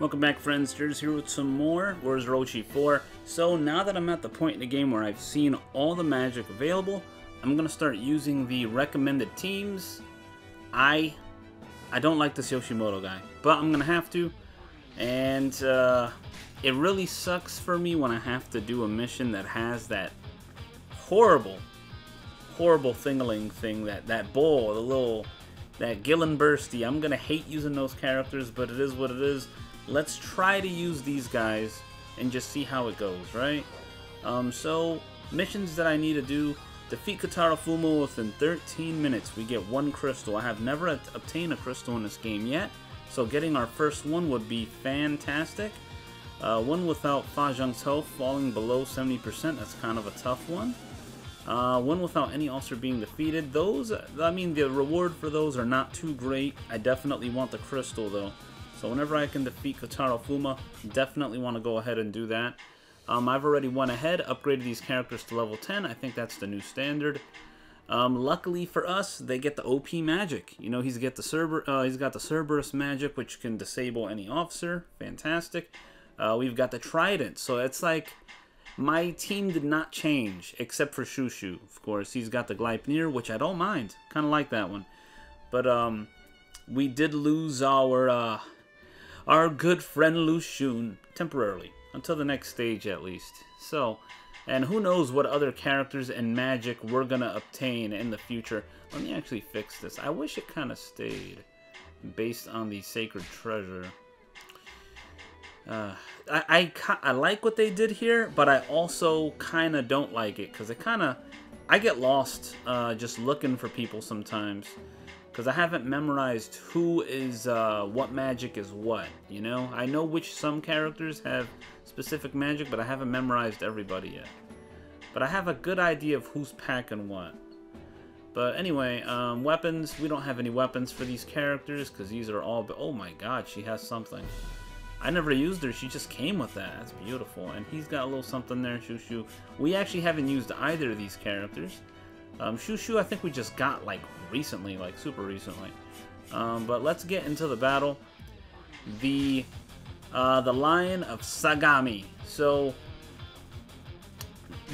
Welcome back friends, Jerz here with some more Warriors Orochi 4. So now that I'm at the point in the game where I've seen all the magic available, I'm going to start using the recommended teams. I I don't like this Yoshimoto guy, but I'm going to have to. And uh, it really sucks for me when I have to do a mission that has that horrible, horrible thingling thing, that, that bowl, the little, that Gillen Bursty. I'm going to hate using those characters, but it is what it is let's try to use these guys and just see how it goes, right? Um, so, missions that I need to do. Defeat Kotaro Fuma within 13 minutes. We get one crystal. I have never obtained a crystal in this game yet, so getting our first one would be fantastic. Uh, one without Fa health falling below 70%. That's kind of a tough one. Uh, one without any ulcer being defeated. Those, I mean, the reward for those are not too great. I definitely want the crystal, though. So whenever I can defeat Kotaro Fuma, definitely want to go ahead and do that. Um, I've already went ahead, upgraded these characters to level 10. I think that's the new standard. Um, luckily for us, they get the OP magic. You know, he's get the Cerber, uh, he's got the Cerberus magic, which can disable any officer. Fantastic. Uh, we've got the Trident, so it's like my team did not change except for Shushu. Of course, he's got the Gleipnir, which I don't mind. Kind of like that one, but um, we did lose our uh, our good friend Lu Xun temporarily, until the next stage at least. So, and who knows what other characters and magic we're gonna obtain in the future. Let me actually fix this. I wish it kind of stayed based on the sacred treasure. Uh, I, I, I like what they did here, but I also kind of don't like it because it kind of I get lost uh, just looking for people sometimes because I haven't memorized who is uh, what magic is what. You know, I know which some characters have specific magic, but I haven't memorized everybody yet. But I have a good idea of who's packing what. But anyway, um, weapons. We don't have any weapons for these characters because these are all. Oh my God, she has something. I never used her. She just came with that. That's beautiful. And he's got a little something there, Shushu. We actually haven't used either of these characters. Um, Shushu, I think we just got like recently, like super recently. Um, but let's get into the battle. The uh, the Lion of Sagami. So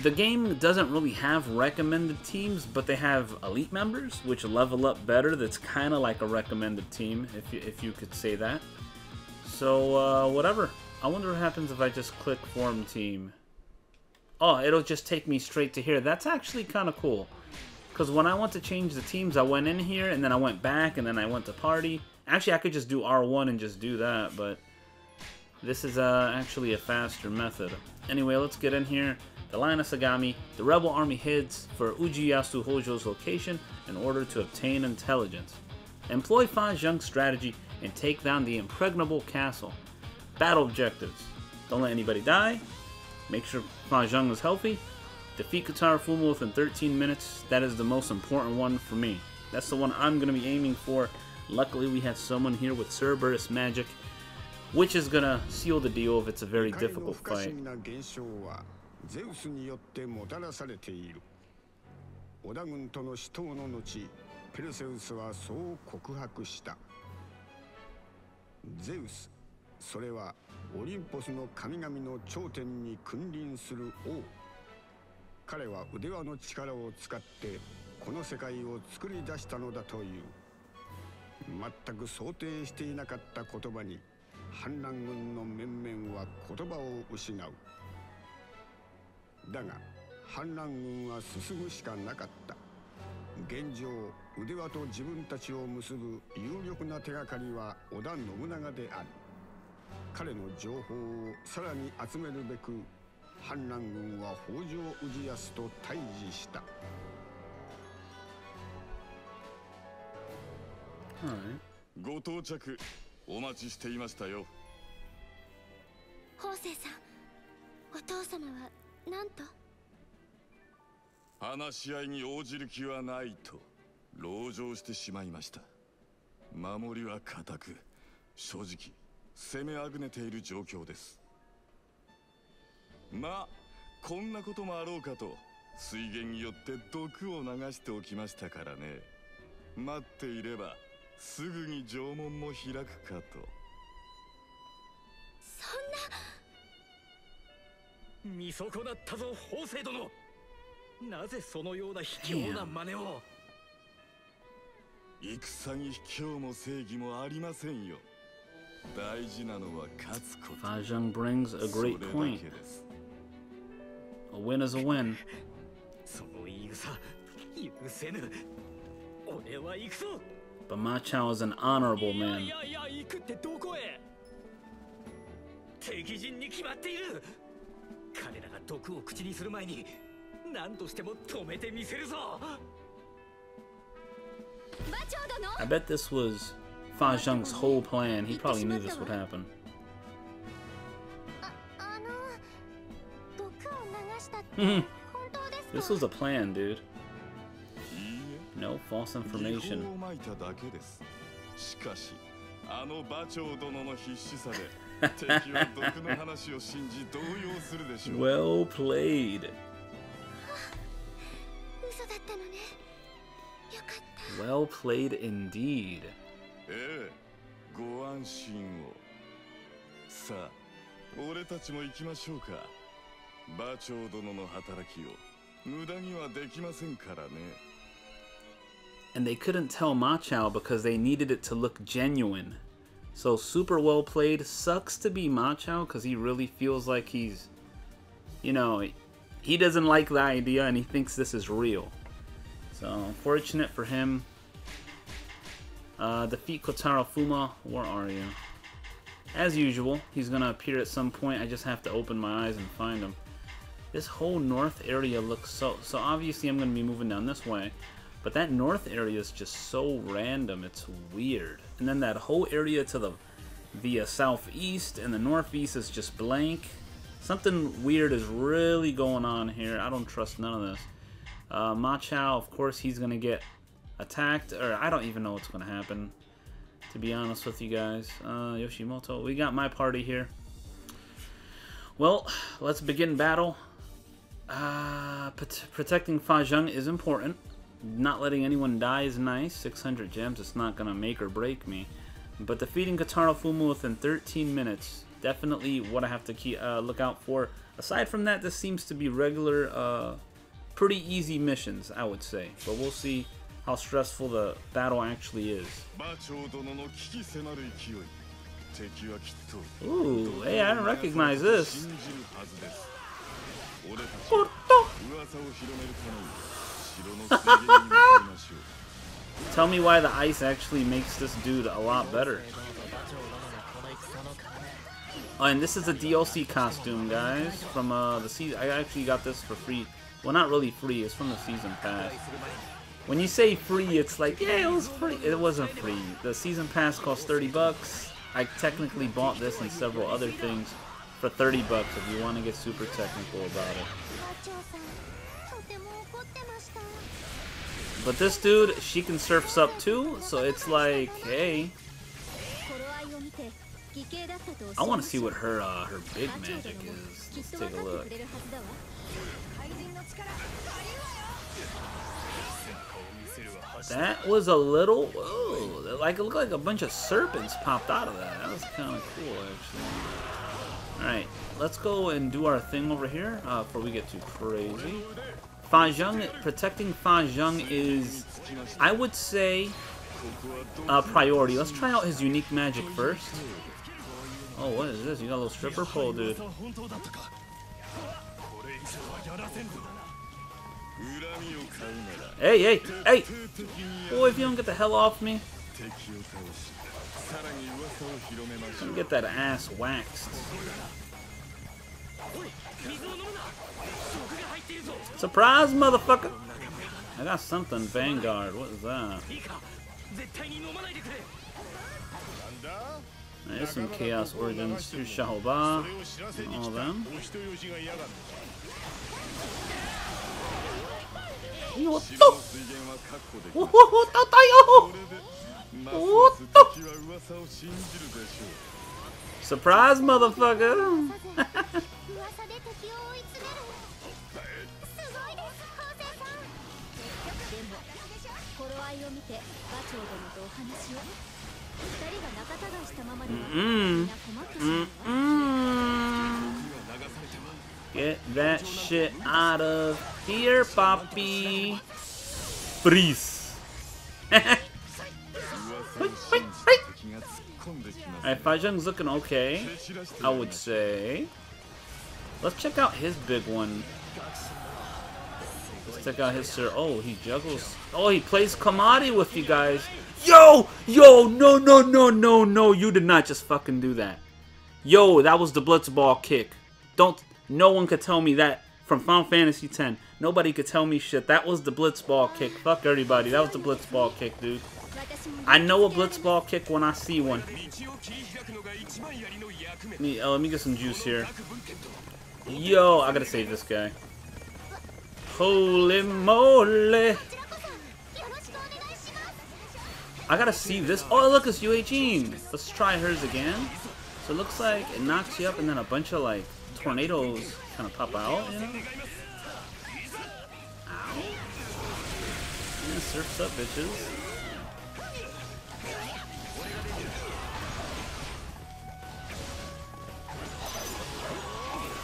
the game doesn't really have recommended teams, but they have elite members, which level up better. That's kind of like a recommended team, if you, if you could say that. So, uh, whatever. I wonder what happens if I just click form team. Oh, it'll just take me straight to here. That's actually kind of cool. Because when I want to change the teams, I went in here, and then I went back, and then I went to party. Actually, I could just do R1 and just do that, but this is uh, actually a faster method. Anyway, let's get in here. The line of Sagami, the rebel army heads for Ujiyasu Hojo's location in order to obtain intelligence. Employ Fa Zheng's strategy and take down the impregnable castle. Battle objectives. Don't let anybody die. Make sure Mahjong is healthy. Defeat Kotaro Fuma within 13 minutes. That is the most important one for me. That's the one I'm going to be aiming for. Luckily, we have someone here with Cerberus magic, which is going to seal the deal if it's a very difficult fight. 織田軍との死闘の後ペルセウスはそう告白したゼウスそれはオリンポスの神々の頂点に君臨する王。彼は腕輪の力を使ってこの世界を作り出したのだという。全く想定していなかった言葉に反乱軍の面々は言葉を失う。だが反乱軍は進むしかなかった。現状腕輪と自分たちを結ぶ有力な手がかりは織田信長である。彼の情報をさらに集めるべく反乱軍は北条氏康と対峙した。ご到着お待ちしていましたよ。法政さんお父様は何と？話し合いに応じる気はないと籠城してしまいました。守りは固く正直攻めあぐねている状況です。まあこんなこともあろうかと水源によって毒を流しておきましたからね。待っていればすぐに縄文も開くかと。そんな。見損なったぞ法政殿。なぜそのような卑怯な真似を。戦に卑怯も正義もありませんよ。Fa Zheng brings a great point. A win is a win. But Ma Chao is an honorable man. I bet this was Fa Zheng's whole plan. He probably knew this would happen. ああの毒を流したって Mhm. 本当ですか This was a plan, dude. いい No false え違 information. 法をまいただけですしかしあの馬長殿の必死さで敵は毒の話を信じ動揺するでしょう Well played. 嘘だったのねよかった Well played indeed. ええご安心をさあ俺たちも行きましょうか馬長殿の働きを無駄にはできませんからね And they couldn't tell Ma Chao because they needed it to look genuine. So super well played. Sucks to be Ma Chao because he really feels like he's, you know, he doesn't like the idea and he thinks this is real. So unfortunate for him. Uh, defeat Kotaro Fuma. Where are you? As usual, he's gonna appear at some point. I just have to open my eyes and find him. This whole north area looks so so obviously I'm gonna be moving down this way. But that north area is just so random. It's weird. And then that whole area to the uh, southeast and the northeast is just blank. Something weird is really going on here. I don't trust none of this. Uh, Ma Chao, of course, he's gonna get attacked, or I don't even know what's gonna happen. To be honest with you guys, uh, Yoshimoto, we got my party here. Well, let's begin battle. Uh, prot- protecting Fa Zheng is important not letting anyone die is nice. 600 gems, it's not gonna make or break me. But defeating Kotaro Fuma within 13 minutes, definitely what I have to keep, uh, look out for. Aside from that, this seems to be regular, uh, pretty easy missions, I would say. But we'll see how stressful the battle actually is. Ooh, hey, I don't recognize this. Tell me why the ice actually makes this dude a lot better. Oh, and this is a DLC costume, guys, from uh, the season. I actually got this for free. Well, not really free. It's from the season pass. When you say free, it's like, yeah, it was free. It wasn't free. The season pass cost 30 bucks. I technically bought this and several other things for 30 bucks if you want to get super technical about it. But this dude, she can surfs up too, so it's like, hey. I want to see what her uh, her big magic is. Let's take a look. That was a little. Like it looked like a bunch of serpents popped out of that. That was kind of cool, actually. All right, let's go and do our thing over here uh, before we get too crazy. Fa protecting Fa is, I would say, a priority. Let's try out his unique magic first. Oh, what is this? You got a little stripper pole, dude. Hey, hey, hey! Boy, if you don't get the hell off me. Get that ass waxed. Surprise, motherfucker! I got something Vanguard. What is that? There's some Chaos Origins, Shahoba, all them. おっと。おおおたたよおっと。サプライズマダファガー頃合いを見て馬長殿と。お話を二人が仲したまま、うん Get that shit out of here, Poppy. Freeze. Alright, Fa Zheng's looking okay, I would say. Let's check out his big one. Let's check out his sir. Oh, he juggles. Oh, he plays Kamadi with you guys. Yo! Yo! No, no, no, no, no. You did not just fucking do that. Yo, that was the Blitzball kick. Don't... No one could tell me that from Final Fantasy X. Nobody could tell me shit. That was the Blitzball kick. Fuck everybody. That was the Blitzball kick, dude. I know a Blitzball kick when I see one. Let me, uh, let me get some juice here. Yo, I gotta save this guy. Holy moly! I gotta see this. Oh, look, it's Yue Jin. Let's try hers again. So it looks like it knocks you up and then a bunch of like tornadoes kind of pop out, you know? Ow. Yeah, surf's up, bitches.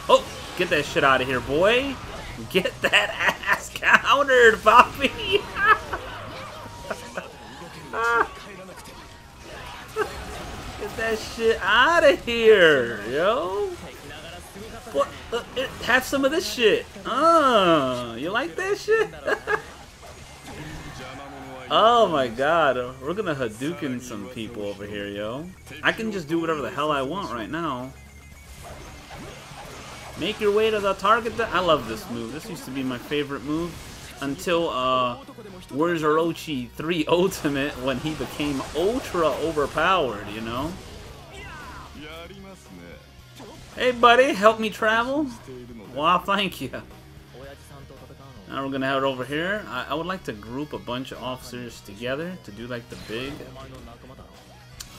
Oh, get that shit out of here, boy. Get that ass countered, Poppy. Get that shit out of here, yo. Have some of this shit. Uh, you like that shit? oh my god, we're gonna Hadouken some people over here, yo. I can just do whatever the hell I want right now. Make your way to the target. I love this move. This used to be my favorite move until uh, Warriors Orochi 3 Ultimate when he became ultra overpowered, you know? Hey, buddy, help me travel? Wow, thank you. Now we're gonna head over here. I, I would like to group a bunch of officers together to do like the big.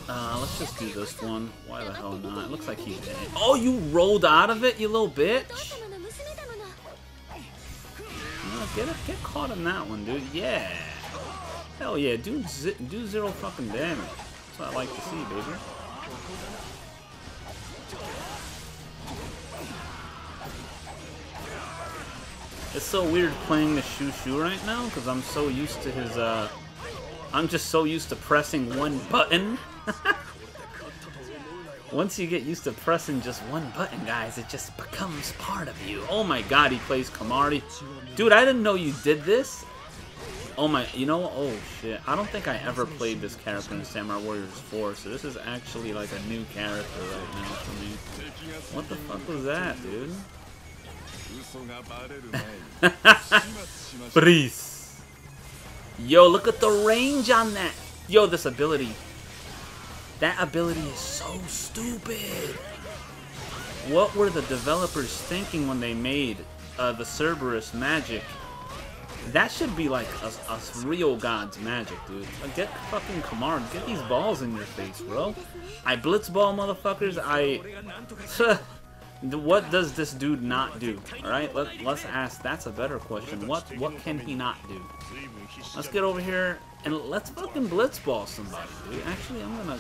Uh, let's just do this one. Why the hell not? It looks like he's dead. Oh, you rolled out of it, you little bitch! get it, get caught in that one, dude. Yeah. Hell yeah, do do zero fucking damage. That's what I like to see, baby. It's so weird playing the Shu Shu right now because I'm so used to his. uh... I'm just so used to pressing one button. Once you get used to pressing just one button, guys, it just becomes part of you. Oh my god, he plays Kamari. Dude, I didn't know you did this. Oh my, you know, what? oh shit. I don't think I ever played this character in Samurai Warriors 4, so this is actually like a new character right now for me. What the fuck was that, dude? Breeze. Yo, look at the range on that. Yo, this ability. That ability is so stupid. What were the developers thinking when they made uh, the Cerberus magic? That should be like a, a real god's magic, dude. Like, get fucking Kamar, get these balls in your face, bro. I blitzball motherfuckers, I... what does this dude not do? Alright, Let, let's ask, that's a better question. What, what can he not do? Let's get over here and let's fucking blitzball somebody, dude. Actually, I'm gonna...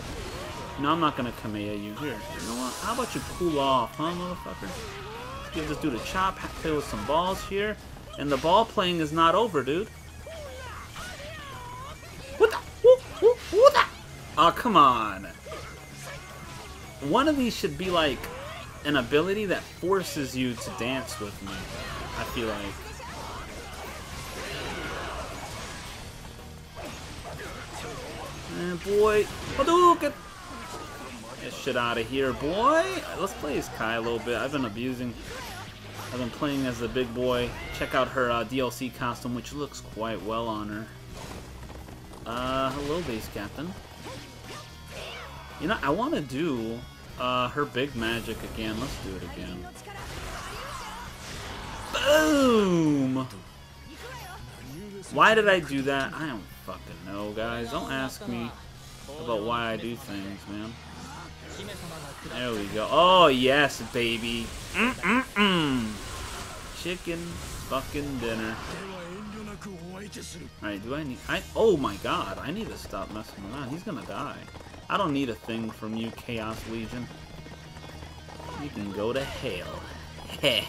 No, I'm not gonna Kamea you. Here, you know what? How about you cool off, huh, motherfucker? Let's give this dude a chop, play with some balls here. And the ball playing is not over, dude. What the? What the? Oh, come on. One of these should be like an ability that forces you to dance with me. I feel like. And boy, Hadouken! Get shit out of here, boy! Let's play as Kai a little bit. I've been abusing. I've been playing as the big boy. Check out her uh, DLC costume, which looks quite well on her. Uh, hello, base captain. You know, I want to do uh, her big magic again. Let's do it again. Boom! Why did I do that? I don't fucking know, guys. Don't ask me about why I do things, man. There we go. Oh, yes, baby. Mm-mm-mm. Chicken fucking dinner. Alright, do I need... I, oh my god, I need to stop messing around. He's gonna die. I don't need a thing from you, Chaos Legion. You can go to hell.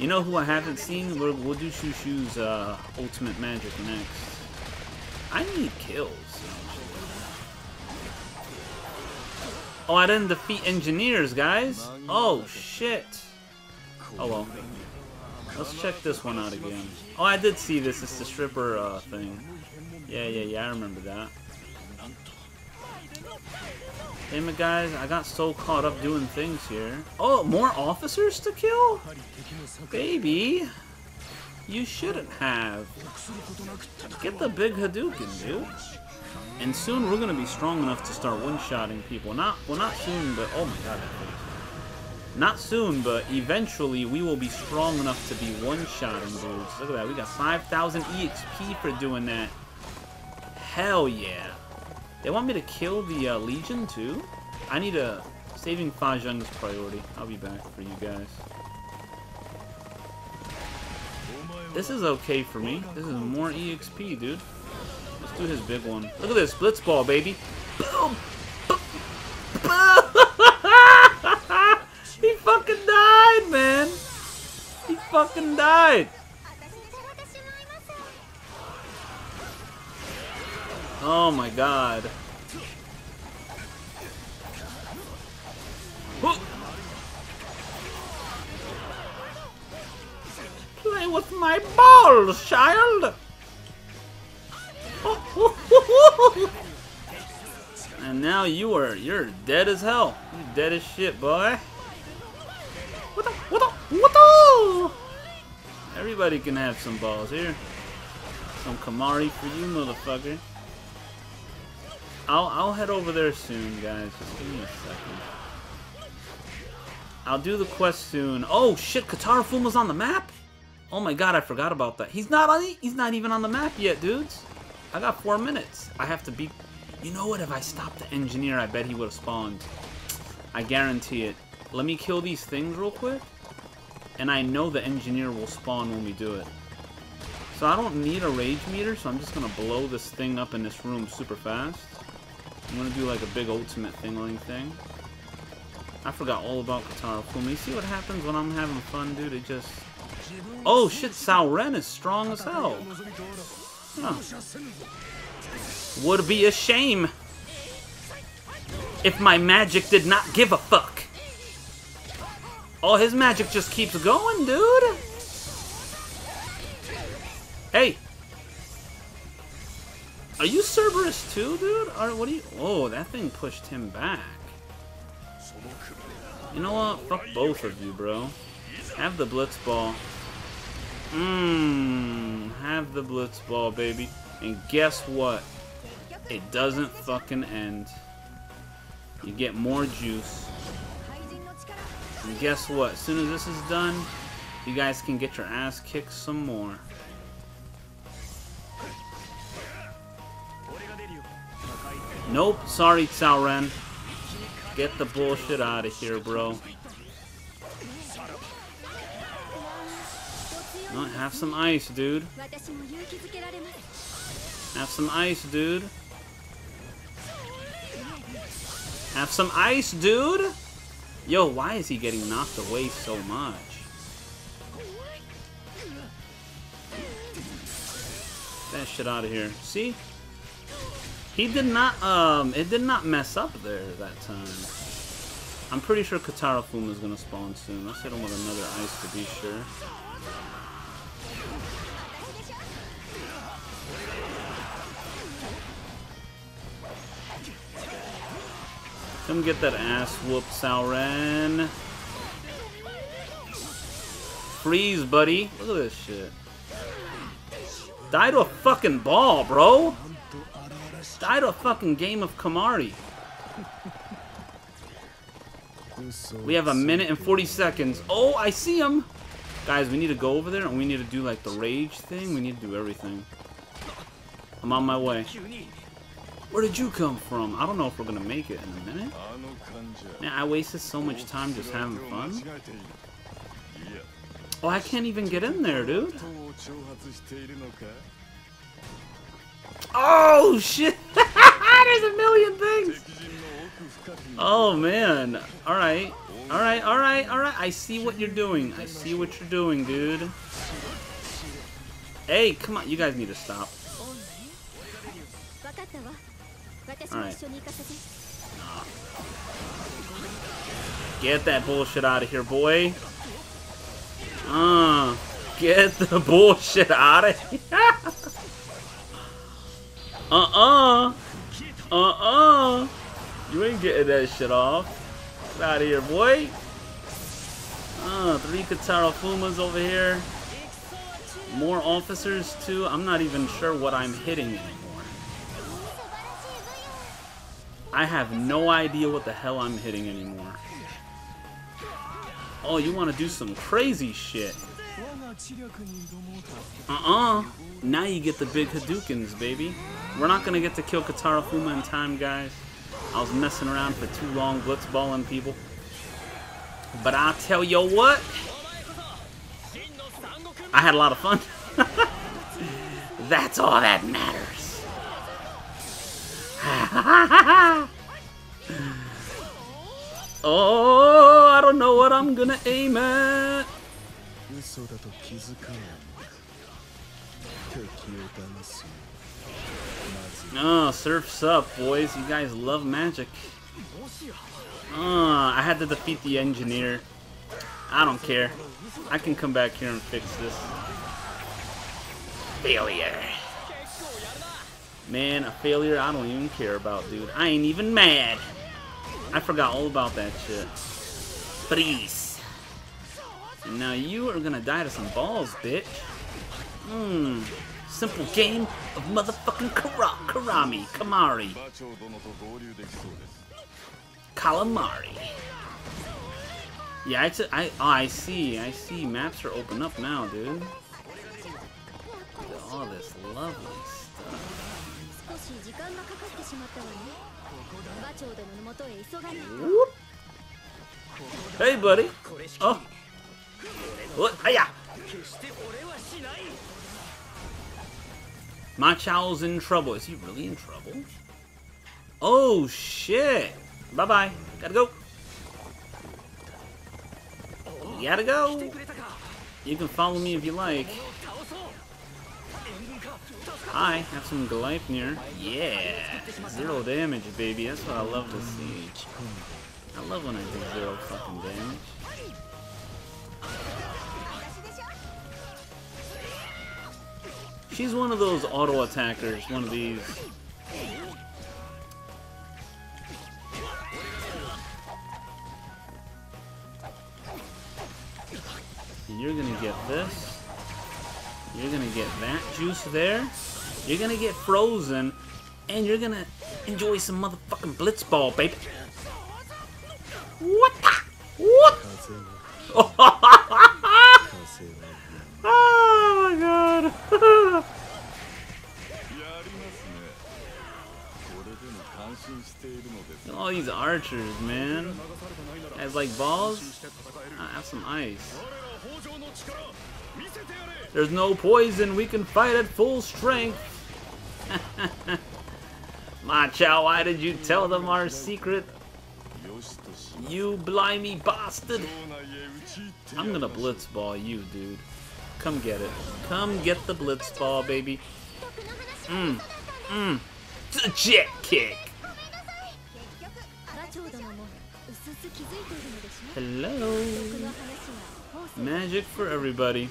You know who I haven't seen? We'll, we'll do Shushu's Shu's uh, Ultimate Magic next. I need kills. Oh, I didn't defeat engineers, guys. Oh, shit. Oh, well. Let's check this one out again. Oh, I did see this. It's the stripper uh, thing. Yeah, yeah, yeah, I remember that. Damn it, guys. I got so caught up doing things here. Oh, more officers to kill? Baby. You shouldn't have. Get the big Hadouken, dude. And soon we're gonna be strong enough to start one-shotting people. Not, well, not soon, but oh my god, not soon, but eventually we will be strong enough to be one-shotting dudes. Look at that, we got 5,000 EXP for doing that. Hell yeah. They want me to kill the uh, Legion too? I need a... Saving Fa Zheng's priority. I'll be back for you guys. This is okay for me. This is more EXP, dude. Let's do his big one. Look at this. Blitzball, baby. Boom! he fucking died, man! He fucking died! Oh my god. Play with my balls, child! and now you are, you're dead as hell. You dead as shit, boy. What the, what the, what the? Everybody can have some balls here. Some Kamari for you, motherfucker. I'll I'll head over there soon, guys. Just give me a second. I'll do the quest soon. Oh shit, Kotaro Fuma's on the map? Oh my god, I forgot about that. He's not on he's not even on the map yet, dudes. I got four minutes. I have to beat You know what, if I stopped the engineer, I bet he would have spawned. I guarantee it. Let me kill these things real quick. And I know the engineer will spawn when we do it. So I don't need a rage meter, so I'm just gonna blow this thing up in this room super fast. I'm gonna do like a big ultimate thingling thing. I forgot all about Kotaro. You see what happens when I'm having fun, dude? It just... Oh shit, Cao Ren is strong as hell. Huh. Would be a shame if my magic did not give a fuck. Oh, his magic just keeps going, dude. Hey, are you Cerberus too, dude? Or what do you... Oh, that thing pushed him back. You know what? Fuck both of you, bro. Have the Blitz Ball. Mmm. Have the Blitz Ball, baby. And guess what? It doesn't fucking end. You get more juice. And guess what? As soon as this is done, you guys can get your ass kicked some more. Nope, sorry, Ren. Get the bullshit out of here, bro. Oh, have some ice, dude. Have some ice, dude. Have some ice, dude! Yo, why is he getting knocked away so much? Get that shit out of here. See? He did not, um, it did not mess up there that time. I'm pretty sure Kotaro Fuma is gonna spawn soon. Let's hit him with another ice to be sure. Come get that ass whoop, Cao Ren. Freeze, buddy. Look at this shit. Die to a fucking ball, bro. Die to a fucking game of Kimahri. We have a minute and 40 seconds. Oh, I see him! Guys, we need to go over there and we need to do like the rage thing. We need to do everything. I'm on my way. Where did you come from? I don't know if we're gonna make it in a minute. Man, I wasted so much time just having fun. Oh, I can't even get in there, dude. Oh, shit! There's a million things! Oh, man. Alright. Alright, alright, alright. I see what you're doing. I see what you're doing, dude. Hey, come on. You guys need to stop. Alright. Get that bullshit out of here, boy. Uh, get the bullshit out of here. uh-uh. Uh-uh. You ain't getting that shit off. Get out of here, boy. Uh, three Kotaro Fumas over here. More officers, too. I'm not even sure what I'm hitting anymore. I have no idea what the hell I'm hitting anymore. Oh, you want to do some crazy shit. Uh-uh. Now you get the big Hadoukens, baby. We're not going to get to kill Kotaro Fuma in time, guys. I was messing around for too long blitzballing people. But I'll tell you what. I had a lot of fun. That's all that matters. oh, I don't know what I'm gonna aim at. 嘘だと気づかない敵を騙すまず Oh, surf's up, boys. You guys love magic. Uh, I had to defeat the engineer. I don't care. I can come back here and fix this. Failure. Man, a failure I don't even care about, dude. I ain't even mad. I forgot all about that shit. Please. Now you are gonna die to some balls, bitch. Mmm. Simple game of motherfucking kara karami, kamari. Calamari. Yeah, I, oh, I see, I see. Maps are open up now, dude. All this lovely stuff. Whoop. Hey, buddy. Oh. What? Hiya. 決して俺はしない My chow's in trouble. Is he really in trouble? Oh, shit. Bye-bye. Gotta go. Gotta go. くれたか You can follow me if you like. 倒そう援軍か助か Hi, have some Gleipnir. Yeah, zero damage, baby. That's what I love to see. I love when I do zero fucking damage. She's one of those auto attackers, one of these. You're gonna get this. You're gonna get that juice there. You're gonna get frozen, and you're gonna enjoy some motherfucking blitzball, baby. What? the- What? god! all these archers, man. Has like balls? I have some ice. There's no poison. We can fight at full strength. Ma Chao, why did you tell them our secret? You blimey bastard! I'm gonna blitzball you, dude. Come get it. Come get the Blitz Ball, baby. Mmm. Mmm. The jet kick. Hello. Magic for everybody.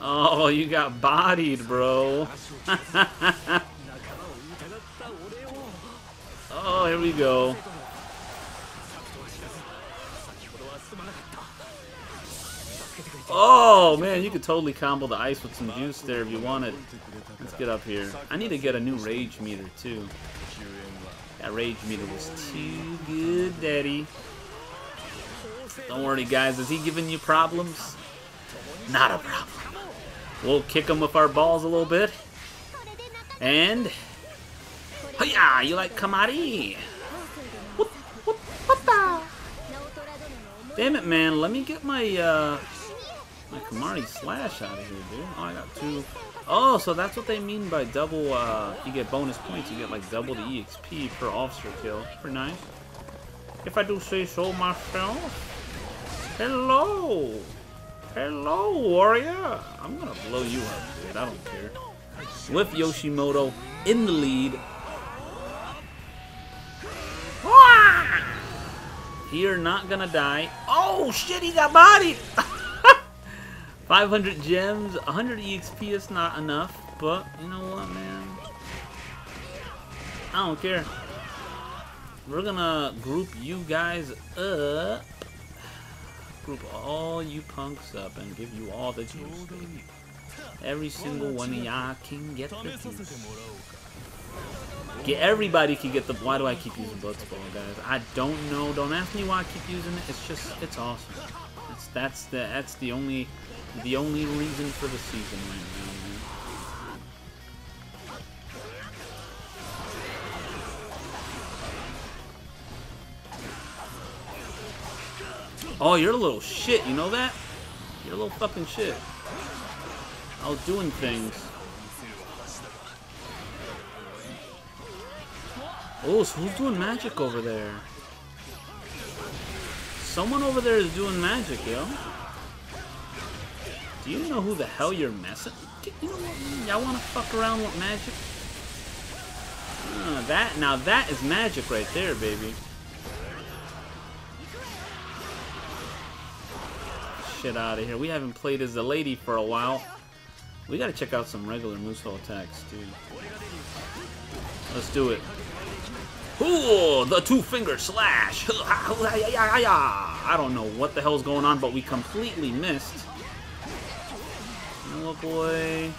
Oh, you got bodied, bro. oh, here we go. Oh, man, you could totally combo the ice with some juice there if you wanted. Let's get up here. I need to get a new rage meter, too. That rage meter was too good, daddy. Don't worry, guys. Is he giving you problems? Not a problem. We'll kick him with our balls a little bit. And... yeah, You like Kamari? Damn it, man. Let me get my, uh... My Kamari slash out of here, dude. Oh, I got two Oh, so that's what they mean by double, uh, you get bonus points. You get like double the EXP per officer kill. Pretty nice. If I do say so myself. Hello! Hello, warrior! I'm gonna blow you up, dude. I don't care. With Yoshimoto in the lead. You're not gonna die. Oh, shit, he got bodied! 500 gems, 100 EXP is not enough, but you know what, man? I don't care. We're gonna group you guys up. Group all you punks up and give you all the juice. Every single one of y'all can get the juice. Get everybody can get the. Why do I keep using Blitzball, guys? I don't know. Don't ask me why I keep using it. It's just, it's awesome. It's that's the that's the only the only reason for the season right now. Oh, you're a little shit, you know that? You're a little fucking shit. Was doing things. Oh, so who's doing magic over there? Someone over there is doing magic, yo. Do you know who the hell you're messing? You know what? Y'all want to fuck around with magic? Uh, that now that is magic right there, baby. Shit out of here. We haven't played as a lady for a while. We gotta check out some regular Musou attacks, dude. Let's do it. Ooh, the two-finger slash. I don't know what the hell's going on, but we completely missed. Noah boy.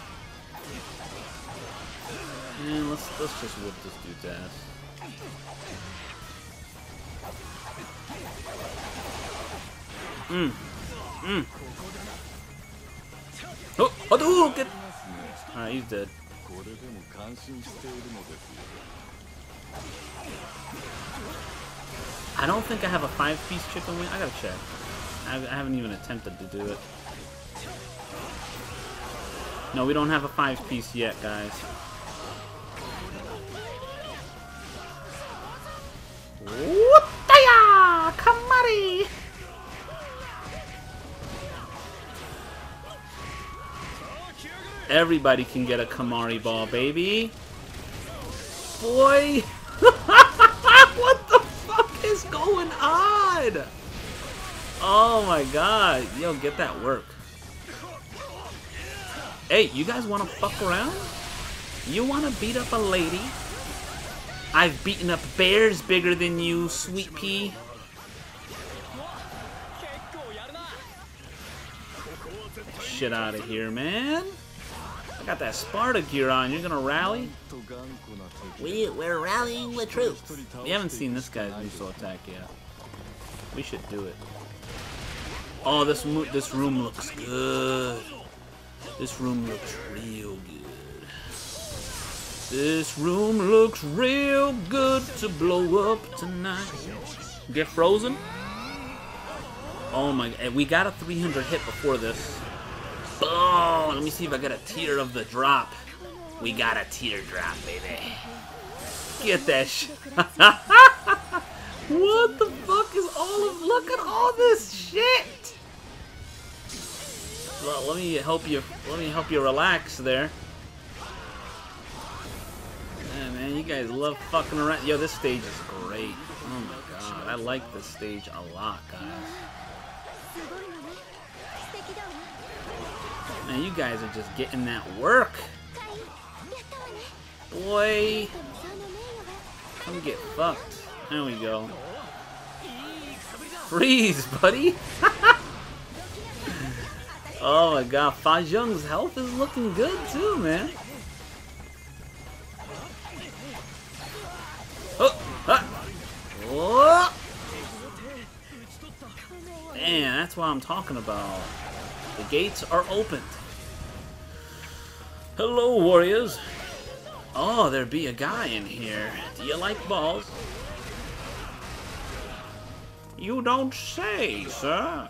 And let's let's just whoop this dude's ass. Mmm. Mmm. Oh, oh, get. Alright, he's dead. I don't think I have a five-piece chicken wing. I gotta check. I haven't even attempted to do it. No, we don't have a five-piece yet, guys. Kamari! Everybody can get a Kamari ball, baby. Boy! what the fuck is going on? Oh my god. Yo, get that work. Hey, you guys want to fuck around? You want to beat up a lady? I've beaten up bears bigger than you, sweet pea. Shit out of here, man. I got that Sparta gear on. You're gonna rally? We, we're rallying the troops. We haven't seen this guy's missile attack yet. We should do it. Oh, this this room looks good. This room looks real good. This room looks real good to blow up tonight. Get frozen? Oh my, eh, we got a 300 hit before this. Oh, let me see if I got a tear of the drop. We got a teardrop, baby. Get that shit. what the fuck is all of, look at all this let me help you, let me help you relax there. Yeah, man, you guys love fucking around. Yo, this stage is great. Oh my god, I like this stage a lot, guys. Man, you guys are just getting that work. Boy. Come get fucked. There we go. Freeze, buddy. oh my god, Fa Zheng's health is looking good too, man. Oh, ah. oh. Man, that's what I'm talking about. The gates are opened. Hello, warriors. Oh, there be a guy in here. Do you like balls? You don't say, sir.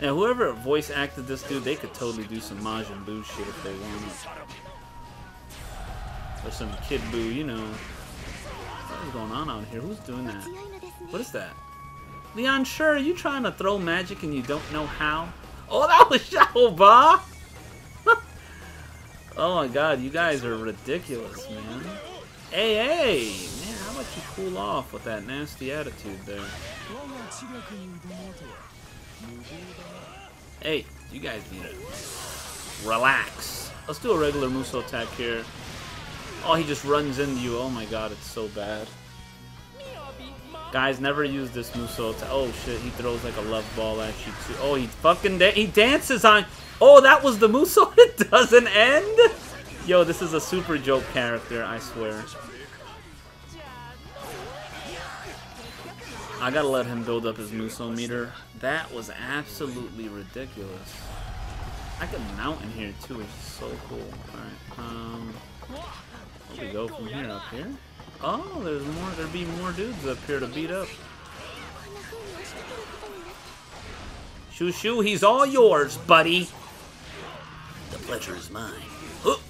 Yeah, whoever voice acted this dude, they could totally do some Majin Buu shit if they wanted. Or some Kid Buu, you know. What's going on out here? Who's doing that? What is that? Leon, sure, are you trying to throw magic and you don't know how? Oh, that was Xiaoba! oh my god, you guys are ridiculous, man. Hey, hey! About you cool off with that nasty attitude there? Hey, you guys need to relax. Let's do a regular Muso attack here. Oh, he just runs into you. Oh my god, it's so bad. Guys, never use this Muso attack. Oh shit, he throws like a love ball at you too. Oh, he fucking da he dances on. Oh, that was the Muso. it doesn't end. Yo, this is a super joke character. I swear. I gotta let him build up his Muso meter. That was absolutely ridiculous. I can mount in here too, which is so cool. Alright, um... Where we go from here? Up here? Oh, there's more, there'd be more dudes up here to beat up. Shoo Shoo, he's all yours, buddy! The pleasure is mine. Oh.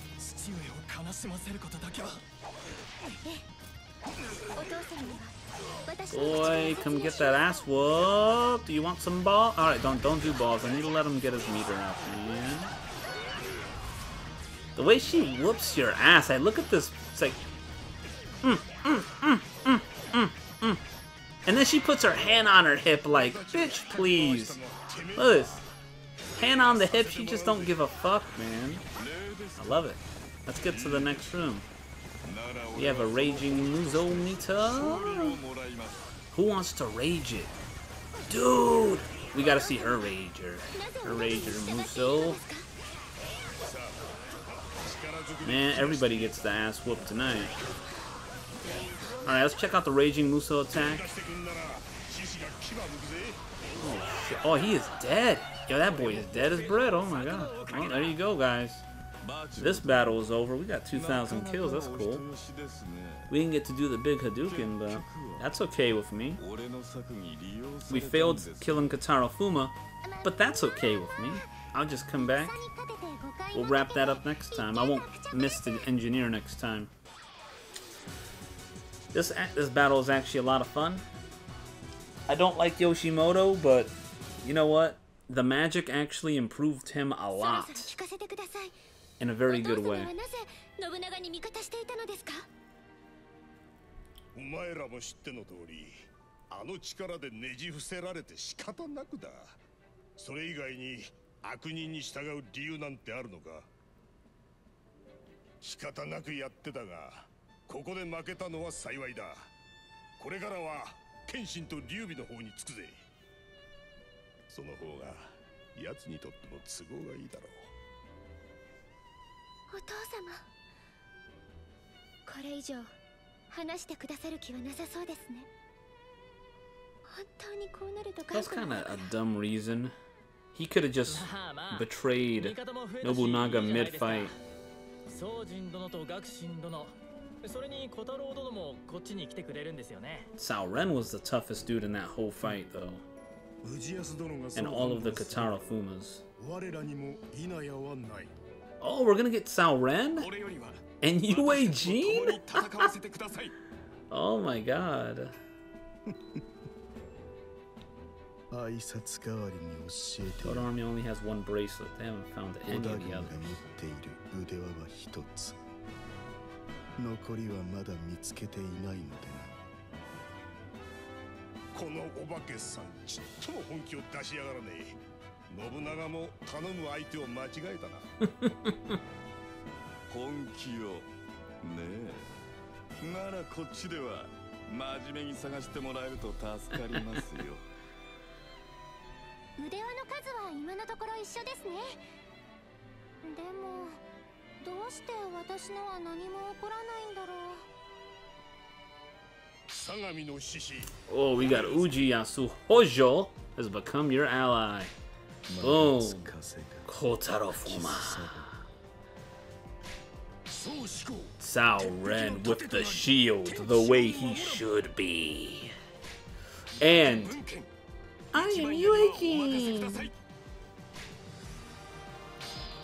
Boy, come get that ass whoop. Do you want some ball? Alright, don't don't do balls. I need to let him get his meter out, man. The way she whoops your ass, I look at this, it's like... Mm, mm, mm, mm, mm, mm. And then she puts her hand on her hip like, bitch, please. Look this. Hand on the hip, she just don't give a fuck, man. I love it. Let's get to the next room. We have a raging Muso meter. Who wants to rage it? Dude! We gotta see her rager. Her rager Muso. Man, everybody gets the ass whooped tonight. Alright, let's check out the Raging Muso attack. Oh. Oh, he is dead. Yo, that boy is dead as bread. Oh my god. Well, there you go, guys. This battle is over. We got 2,000 kills. That's cool. We didn't get to do the big Hadouken, but that's okay with me. We failed killing Kotaro Fuma, but that's okay with me. I'll just come back. We'll wrap that up next time. I won't miss the engineer next time. This this battle is actually a lot of fun. I don't like Yoshimoto, but you know what? The magic actually improved him a lot. In a very good way. お前らも知っての通りあの力でねじ伏せられて仕方なくだ。それ以外に悪人に従う理由なんてあるのか？仕方なくやってたがここで負けたのは幸いだ。これからは謙信と劉備の方につくぜ。その方が奴にとっても都合がいいだろうお父様これ以上話してくださる気はなさそうですね本当にこうなると That's kind of a dumb reason. He could have just betrayed Nobunaga mid-fight. それに小太郎殿もこっちに来てくれるんですよね。Cao Ren was the toughest dude in that whole fight though. And all of the Kotaro Fumas. Oh, we're gonna get Cao Ren? And Yue Jin. oh my god. 挨拶代わりに教えて Army only has one bracelet. They haven't found any of the others. が持っている腕輪は一つ。残りはまだ見つけていないのでな。このお化けさん、ちっとも本気を出しやがらねえ。信長も頼む相手を間違えたな。本気をねえ。ならこっちでは真面目に探してもらえると助かりますよ。腕輪の数は今のところ一緒ですね。でもどうして私のは何も起こらないんだろう。Oh, we got Ujiyasu Hojo has become your ally. Boom. Kotaro Fuma. Cao Ren with the shield the way he should be. And I am Yue Jin.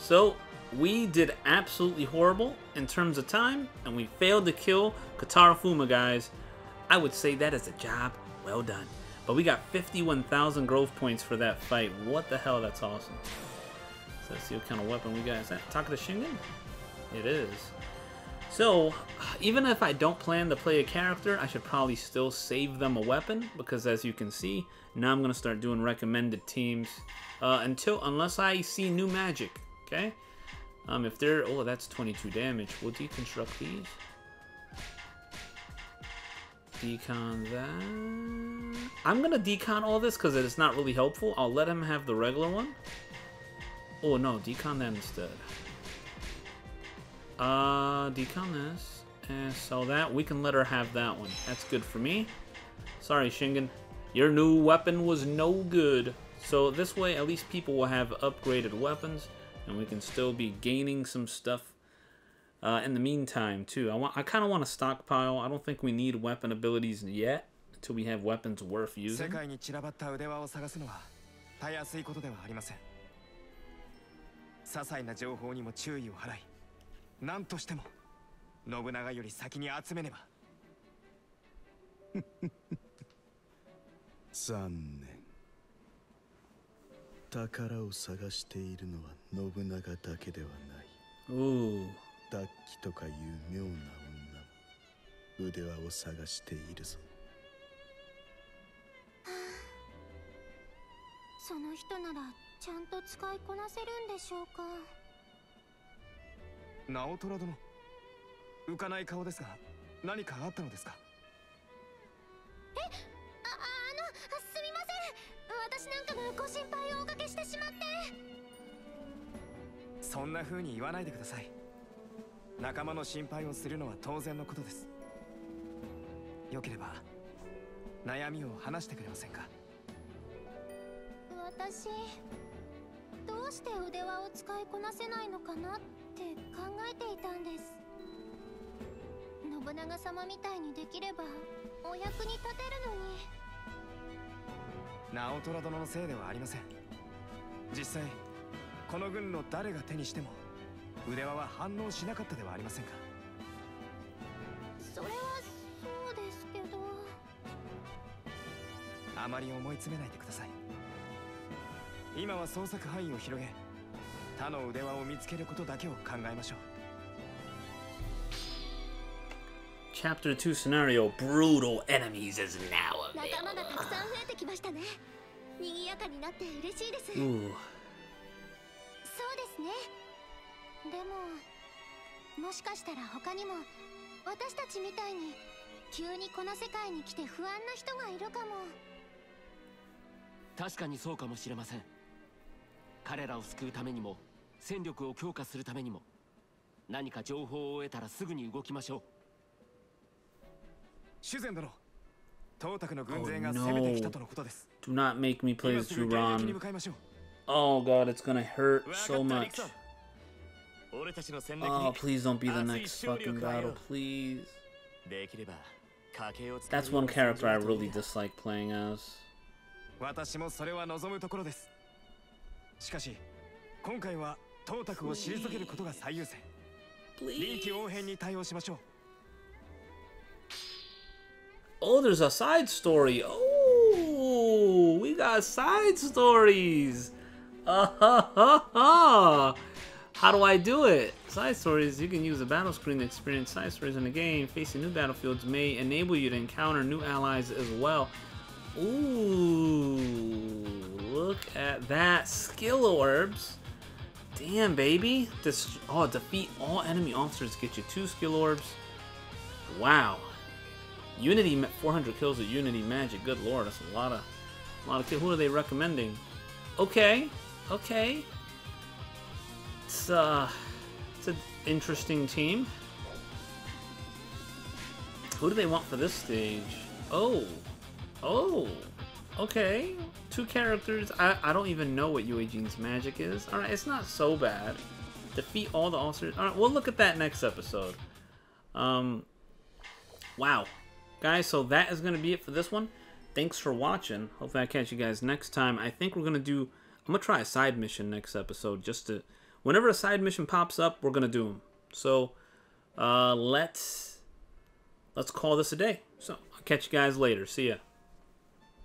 So, we did absolutely horrible in terms of time, and we failed to kill Kotaro Fuma, guys. I would say that is a job well done. But we got 51,000 growth points for that fight. What the hell, that's awesome. So let's see what kind of weapon we got. Is that Shingen? It is. So, even if I don't plan to play a character, I should probably still save them a weapon, because as you can see, now I'm going to start doing recommended teams uh, until, unless I see new magic, okay? Um, if they're, oh, that's 22 damage. We'll deconstruct these. Decon that. I'm to decon all this because it's not really helpful. I'll let him have the regular one. Oh, no, decon that instead. Uh, decon this. And so that, we can let her have that one. That's good for me. Sorry, Shingen. Your new weapon was no good. So this way, at least people will have upgraded weapons. And we can still be gaining some stuff Uh, in the meantime, too, I want I kind of want to stockpile. I don't think we need weapon abilities yet until we have weapons worth using. San 宝を探しているのは信長だけではない。おお。ダッキとかいう妙な女も腕輪を探しているぞ。その人ならちゃんと使いこなせるんでしょうか。直虎殿。浮かない顔ですが何かあったのですか？ああのすみません。私なんかがご心配をおかけしてしまって。そんな風に言わないでください仲間の心配をするのは当然のことです。よければ悩みを話してくれませんか？私どうして腕輪を使いこなせないのかなって考えていたんです。信長様みたいにできればお役に立てるのに。直虎殿のせいではありません。実際この軍の誰が手にしても腕輪は反応しなかったではありませんか？それはそうですけど。あまり思い詰めないでください。今は捜索範囲を広げ他の腕輪を見つけることだけを考えましょう。Chapter 2 scenario Brutal enemies is now 仲間がた available. くさん増えてきましたね。賑やかになって嬉しいです。Ooh. ももしかしたら他にも私たちみたいに急にこの世界に来て不安な人がいるかも確かにそうかもしれません彼らを救うためにも戦力を強化するためにも何か情報を得たらすぐに動きましょう修善殿東卓の軍勢が攻めてきたとのことです、Do not make me play 今 as すぐ迎撃に Juran. 向かいましょう Oh god, it's gonna hurt so much. Oh, に please don't be the 熱い next 勝利を fucking 加えよ battle, please. うできれば家計を使う That's よう one な character I 戦場と really dislike playing as. 私もそれは望むところですしかし今回は東卓を退けることが最優先臨機応変に対応しましょう Oh, there's a side story. Oh, we got side stories. Ah, ha, ha, ha. How do I do it? Side stories, you can use the battle screen to experience side stories in the game. Facing new battlefields may enable you to encounter new allies as well. Ooh, look at that. Skill orbs. Damn, baby. This, oh, defeat all enemy officers get you two skill orbs. Wow. Unity, ma- 400 kills with Unity magic. Good lord, that's a lot of, a lot of kills. Who are they recommending? Okay, okay. It's uh, it's an interesting team. Who do they want for this stage? Oh, oh, okay. Two characters. I I don't even know what Yue Jin's magic is. All right, it's not so bad. Defeat all the officers. All right, we'll look at that next episode. Um, wow guys so that is going to be it for this one thanks for watching hopefully i catch you guys next time i think we're going to do i'm going to try a side mission next episode just to whenever a side mission pops up, we're gonna do them. So uh, let's let's call this a day. So I'll catch you guys later. See ya.